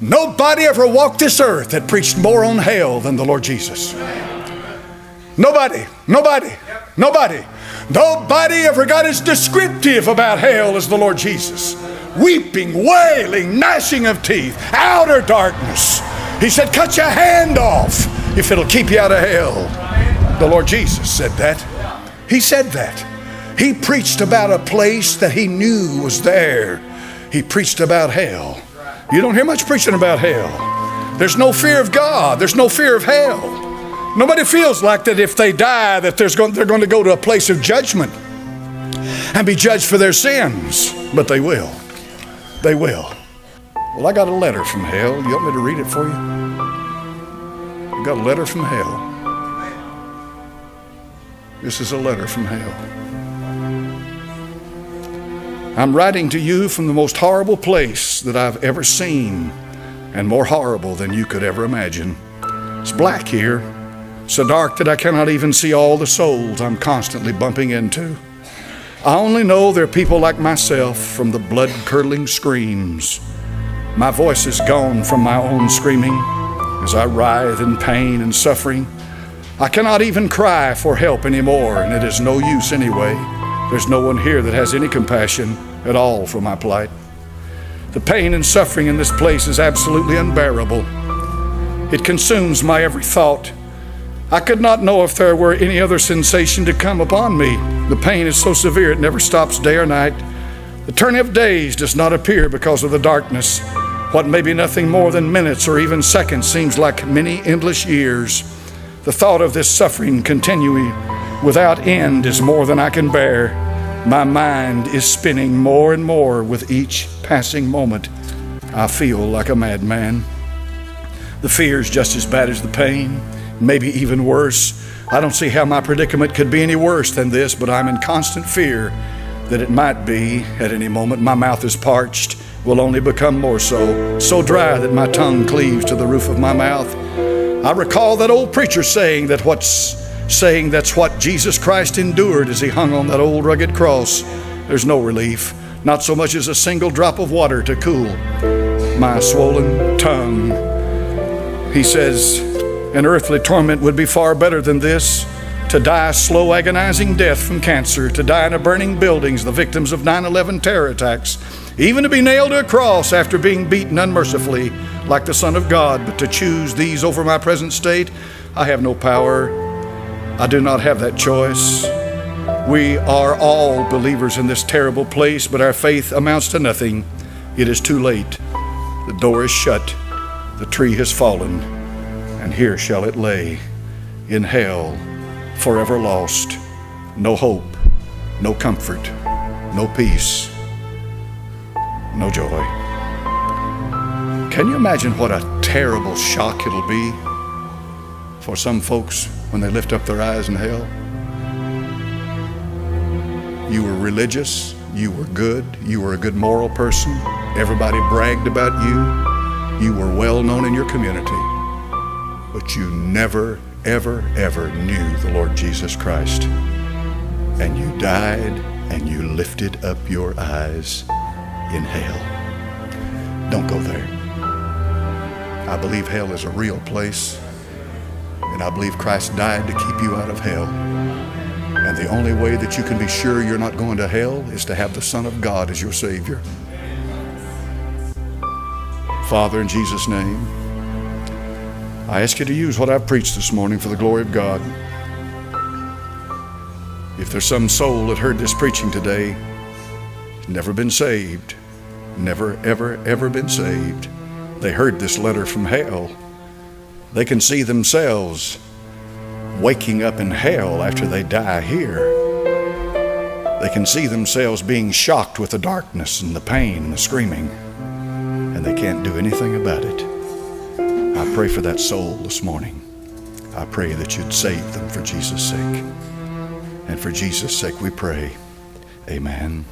Nobody ever walked this earth that preached more on hell than the Lord Jesus. Nobody, nobody, nobody. Nobody ever got as descriptive about hell as the Lord Jesus. Weeping, wailing, gnashing of teeth, outer darkness. He said, Cut your hand off if it'll keep you out of hell. The Lord Jesus said that. He said that. He preached about a place that he knew was there. He preached about hell. You don't hear much preaching about hell. There's no fear of God, there's no fear of hell. Nobody feels like that if they die that going, they're going to go to a place of judgment and be judged for their sins, but they will. They will. Well, I got a letter from hell. You want me to read it for you? I got a letter from hell. This is a letter from hell. I'm writing to you from the most horrible place that I've ever seen, and more horrible than you could ever imagine. It's black here, so dark that I cannot even see all the souls I'm constantly bumping into. I only know there are people like myself from the blood curdling screams. My voice is gone from my own screaming as I writhe in pain and suffering. I cannot even cry for help anymore, and it is no use anyway. There's no one here that has any compassion at all for my plight. The pain and suffering in this place is absolutely unbearable. It consumes my every thought. I could not know if there were any other sensation to come upon me. The pain is so severe it never stops day or night. The turning of days does not appear because of the darkness. What may be nothing more than minutes or even seconds seems like many endless years. The thought of this suffering continuing without end is more than I can bear. My mind is spinning more and more with each passing moment. I feel like a madman. The fear is just as bad as the pain, maybe even worse. I don't see how my predicament could be any worse than this, but I'm in constant fear that it might be at any moment. My mouth is parched, will only become more so, so dry that my tongue cleaves to the roof of my mouth. I recall that old preacher saying that what's saying that's what Jesus Christ endured as he hung on that old rugged cross. There's no relief, not so much as a single drop of water to cool my swollen tongue. He says, an earthly torment would be far better than this to die a slow, agonizing death from cancer, to die in a burning buildings, the victims of 9 11 terror attacks, even to be nailed to a cross after being beaten unmercifully like the Son of God, but to choose these over my present state, I have no power. I do not have that choice. We are all believers in this terrible place, but our faith amounts to nothing. It is too late. The door is shut, the tree has fallen, and here shall it lay in hell, forever lost. No hope, no comfort, no peace, no joy. Can you imagine what a terrible shock it'll be for some folks when they lift up their eyes in hell? You were religious, you were good, you were a good moral person, everybody bragged about you, you were well known in your community, but you never, ever, ever knew the Lord Jesus Christ. And you died and you lifted up your eyes in hell. Don't go there. I believe hell is a real place. I believe Christ died to keep you out of hell. And the only way that you can be sure you're not going to hell is to have the Son of God as your Savior. Father, in Jesus' name, I ask you to use what I've preached this morning for the glory of God. If there's some soul that heard this preaching today, never been saved, never, ever, ever been saved, they heard this letter from hell, they can see themselves waking up in hell after they die here. They can see themselves being shocked with the darkness and the pain and the screaming, and they can't do anything about it. I pray for that soul this morning. I pray that you'd save them for Jesus' sake. And for Jesus' sake we pray. Amen.